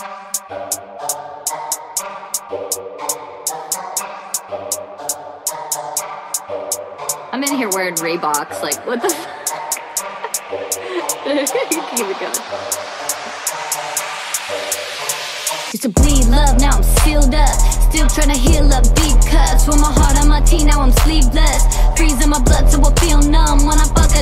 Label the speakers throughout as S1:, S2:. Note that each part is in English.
S1: I'm in here wearing Reeboks. Like, what the? Keep it going. Used to bleed love, now I'm sealed up. Still trying to heal up deep cuts. With my heart on my teeth, now I'm sleeveless. Freezing my blood so I feel numb. When I fuck,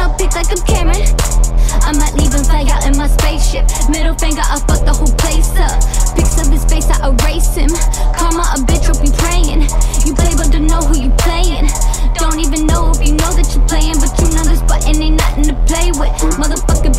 S1: Up big like a Cameron. I might leave and fly out in my spaceship. Middle finger, I fuck the whole place up. Pics of his face, I erase him. Karma, a bitch, will be praying. You play, but don't know who you playing. Don't even know if you know that you're playing, but you know this button ain't nothing to play with. Motherfucker,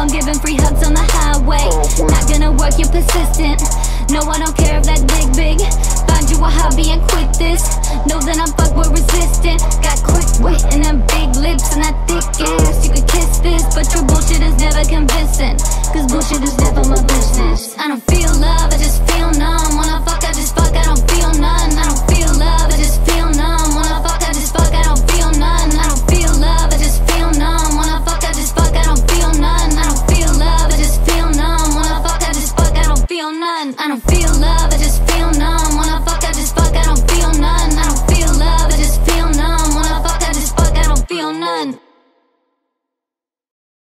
S1: I'm giving free hugs on the highway. Not gonna work, you're persistent. No, I don't care if that big big. Find you a hobby and quit this. Know that I'm fuck with resistant. Got quick wit and them big lips and that thick ass. You could kiss this, but your bullshit is never convincing. Cause bullshit is never my business. I don't feel love, I just feel numb.